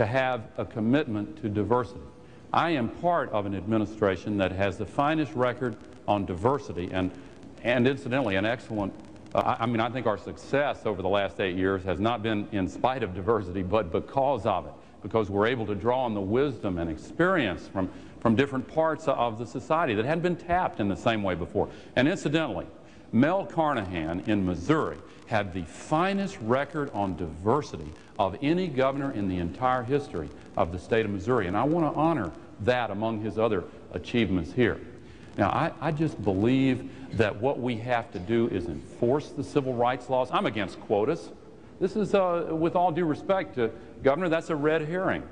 to have a commitment to diversity. I am part of an administration that has the finest record on diversity and, and incidentally, an excellent, uh, I mean, I think our success over the last eight years has not been in spite of diversity, but because of it, because we're able to draw on the wisdom and experience from, from different parts of the society that hadn't been tapped in the same way before. And incidentally, Mel Carnahan in Missouri had the finest record on diversity of any governor in the entire history of the state of Missouri. And I want to honor that among his other achievements here. Now, I, I, just believe that what we have to do is enforce the civil rights laws. I'm against quotas. This is, uh, with all due respect to Governor, that's a red herring.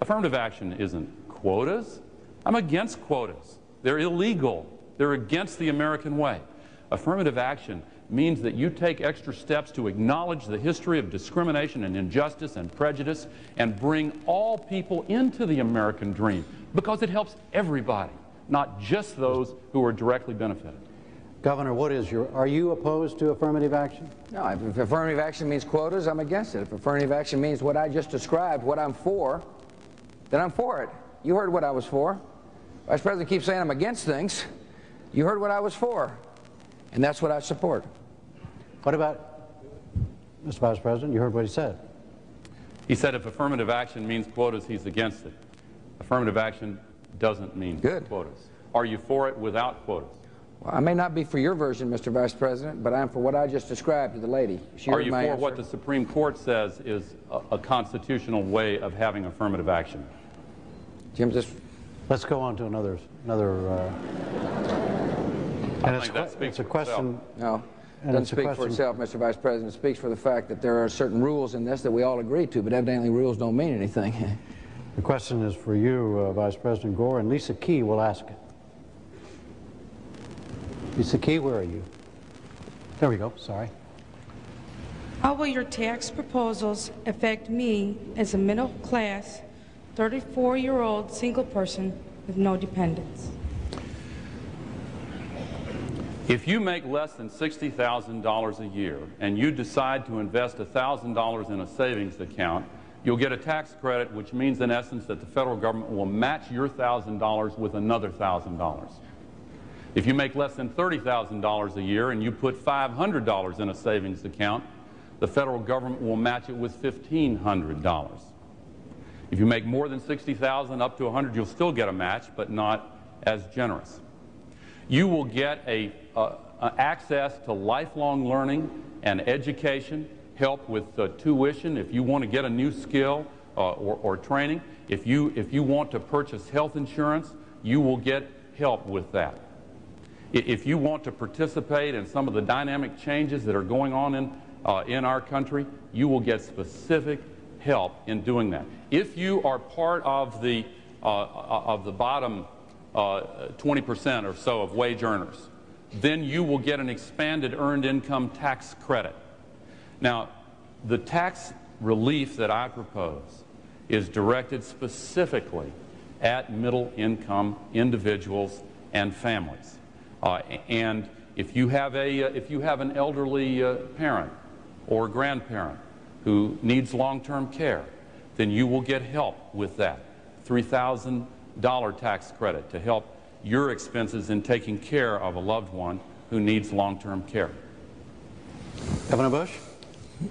Affirmative action isn't quotas. I'm against quotas. They're illegal. They're against the American way. Affirmative action means that you take extra steps to acknowledge the history of discrimination and injustice and prejudice and bring all people into the American dream because it helps everybody, not just those who are directly benefited. Governor, what is your, are you opposed to affirmative action? No, if affirmative action means quotas, I'm against it. If affirmative action means what I just described, what I'm for, then I'm for it. You heard what I was for. Vice President keeps saying I'm against things. You heard what I was for. And that's what I support. What about, Mr. Vice President, you heard what he said. He said if affirmative action means quotas, he's against it. Affirmative action doesn't mean Good. quotas. Are you for it without quotas? Well, I may not be for your version, Mr. Vice President, but I'm for what I just described to the lady. She Are you for answer. what the Supreme Court says is a, a, constitutional way of having affirmative action? Jim, just... Let's go on to another, another uh... and it's, it's, a question. No. It doesn't speak for itself, Mr. Vice President. It speaks for the fact that there are certain rules in this that we all agree to, but evidently rules don't mean anything. the question is for you, uh, Vice President Gore, and Lisa Key will ask it. Lisa Key, where are you? There we go, sorry. How will your tax proposals affect me as a middle class, 34 year old single person with no dependents? If you make less than $60,000 a year and you decide to invest $1,000 in a savings account, you'll get a tax credit, which means in essence that the federal government will match your $1,000 with another $1,000. If you make less than $30,000 a year and you put $500 in a savings account, the federal government will match it with $1,500. If you make more than 60,000 up to 100, you'll still get a match, but not as generous. You will get a, uh, access to lifelong learning and education, help with uh, tuition if you want to get a new skill uh, or, or training. If you, if you want to purchase health insurance, you will get help with that. If you want to participate in some of the dynamic changes that are going on in, uh, in our country, you will get specific help in doing that. If you are part of the, uh, of the bottom 20% uh, or so of wage earners, then you will get an expanded earned income tax credit. Now, the tax relief that I propose is directed specifically at middle income individuals and families. Uh, and if you have a uh, if you have an elderly uh, parent or grandparent who needs long-term care, then you will get help with that. Three thousand tax credit to help your expenses in taking care of a loved one who needs long-term care. Governor Bush?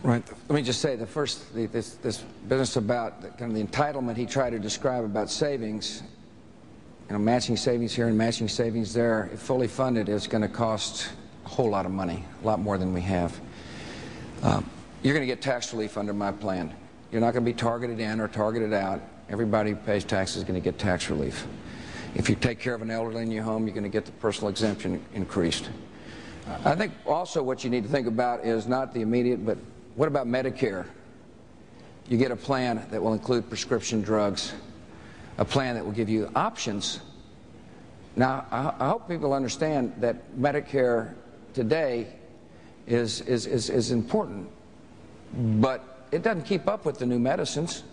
Right. Let me just say the first, the, this, this business about the, kind of the entitlement he tried to describe about savings, you know, matching savings here and matching savings there, if fully funded, is going to cost a whole lot of money, a lot more than we have. Um, you're going to get tax relief under my plan. You're not going to be targeted in or targeted out. Everybody who pays taxes is going to get tax relief. If you take care of an elderly in your home, you're going to get the personal exemption increased. I think also what you need to think about is not the immediate, but what about Medicare? You get a plan that will include prescription drugs, a plan that will give you options. Now, I, hope people understand that Medicare today is, is, is, is important, but it doesn't keep up with the new medicines.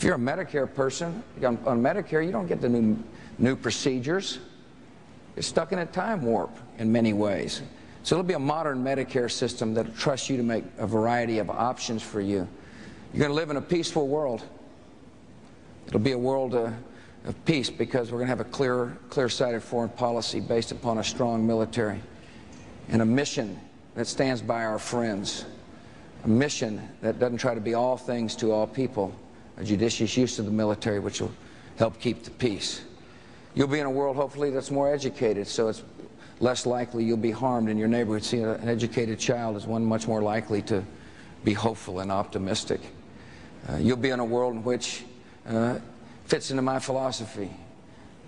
If you're a Medicare person, on, on Medicare, you don't get the new, new procedures. You're stuck in a time warp in many ways. So it'll be a modern Medicare system that'll trust you to make a variety of options for you. You're going to live in a peaceful world. It'll be a world uh, of peace because we're going to have a clear, clear-sighted foreign policy based upon a strong military and a mission that stands by our friends, a mission that doesn't try to be all things to all people, a judicious use of the military which will help keep the peace. You'll be in a world, hopefully, that's more educated, so it's less likely you'll be harmed in your neighborhood. See, an educated child is one much more likely to be hopeful and optimistic. Uh, you'll be in a world in which uh, fits into my philosophy.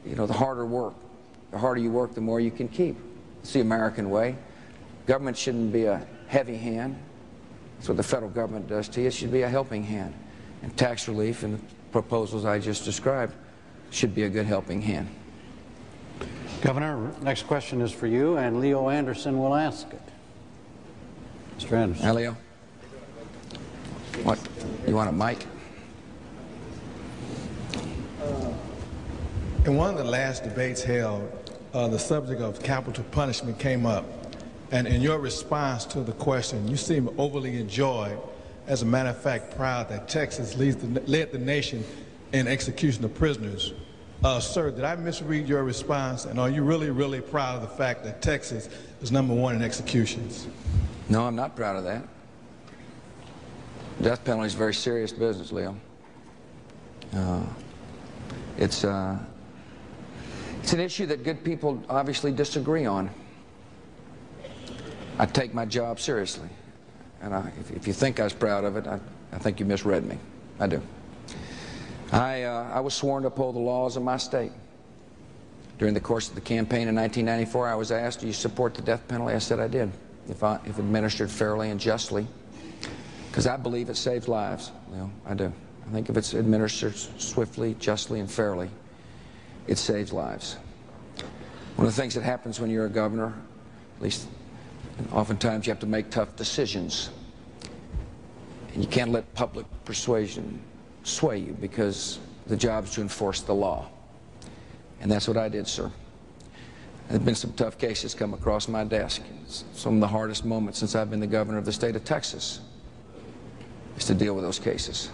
You know, the harder work, the harder you work, the more you can keep. It's the American way. Government shouldn't be a heavy hand. That's what the federal government does to you. It should be a helping hand. And tax relief and the proposals I just described should be a good helping hand. Governor, next question is for you, and Leo Anderson will ask it. Mr. Anderson. Elio? What? You want a mic? In one of the last debates held, uh, the subject of capital punishment came up. And in your response to the question, you seem overly enjoyed, as a matter of fact, proud that Texas leads the, led the nation in execution of prisoners. Uh, sir, did I misread your response? And are you really, really proud of the fact that Texas is number one in executions? No, I'm not proud of that. Death penalty is very serious business, Leo. Uh, it's, uh, it's an issue that good people obviously disagree on. I take my job seriously. And I, if, if, you think I was proud of it, I, I think you misread me. I do. I, uh, I was sworn to uphold the laws of my state. During the course of the campaign in 1994, I was asked, do you support the death penalty? I said I did, if, I, if administered fairly and justly, because I believe it saves lives. You know, I do. I think if it's administered swiftly, justly, and fairly, it saves lives. One of the things that happens when you're a governor, at least oftentimes you have to make tough decisions. And you can't let public persuasion sway you because the job is to enforce the law. And that's what I did, sir. There have been some tough cases come across my desk. Some of the hardest moments since I've been the governor of the state of Texas is to deal with those cases.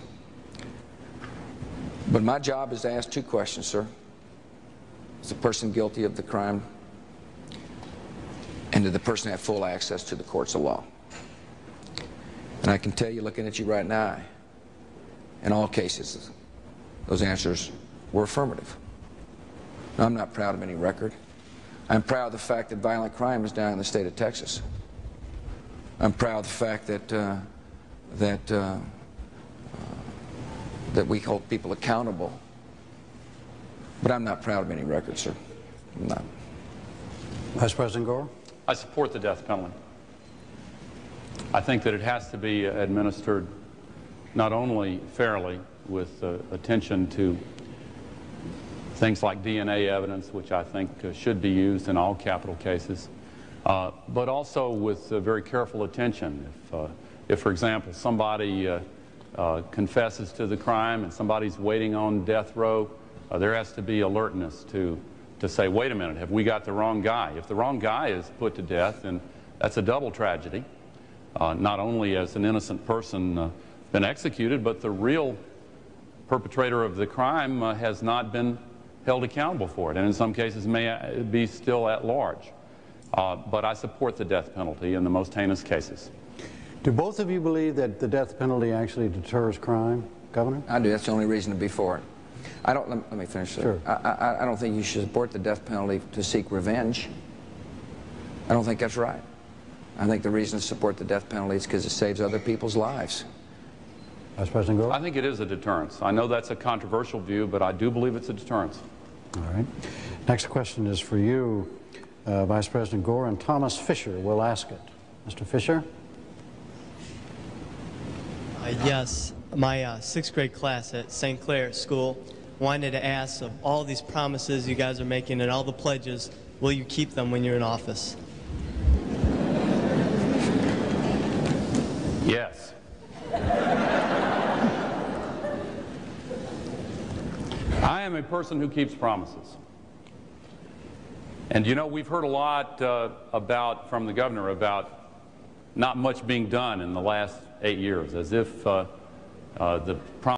But my job is to ask two questions, sir. Is the person guilty of the crime? And did the person have full access to the courts of law? And I can tell you, looking at you right now, in all cases, those answers were affirmative. Now, I'm not proud of any record. I'm proud of the fact that violent crime is down in the state of Texas. I'm proud of the fact that uh, that uh, uh, that we hold people accountable. But I'm not proud of any record, sir. I'm not. Vice President Gore? I support the death penalty. I think that it has to be administered not only fairly with uh, attention to things like DNA evidence, which I think uh, should be used in all capital cases, uh, but also with uh, very careful attention. If, uh, if for example, somebody uh, confesses to the crime and somebody's waiting on death row, there has to be alertness to, to say, wait a minute, have we got the wrong guy? If the wrong guy is put to death, then that's a double tragedy, not only as an innocent person been executed, but the real perpetrator of the crime uh, has not been held accountable for it, and in some cases may uh, be still at large. Uh, but I support the death penalty in the most heinous cases. Do both of you believe that the death penalty actually deters crime, Governor? I do. That's the only reason to be for it. I don't. Let, me finish. Sure. I, I, I don't think you should support the death penalty to seek revenge. I don't think that's right. I think the reason to support the death penalty is because it saves other people's lives. Vice President Gore? I think it is a deterrence. I know that's a controversial view, but I do believe it's a deterrence. All right. Next question is for you, uh, Vice President Gore, and Thomas Fisher will ask it. Mr. Fisher? Uh, yes. My uh, sixth grade class at St. Clair School wanted to ask of all these promises you guys are making and all the pledges, will you keep them when you're in office? Yes. I am a person who keeps promises. And you know, we've heard a lot uh, about, from the governor, about not much being done in the last eight years, as if uh, Uh, the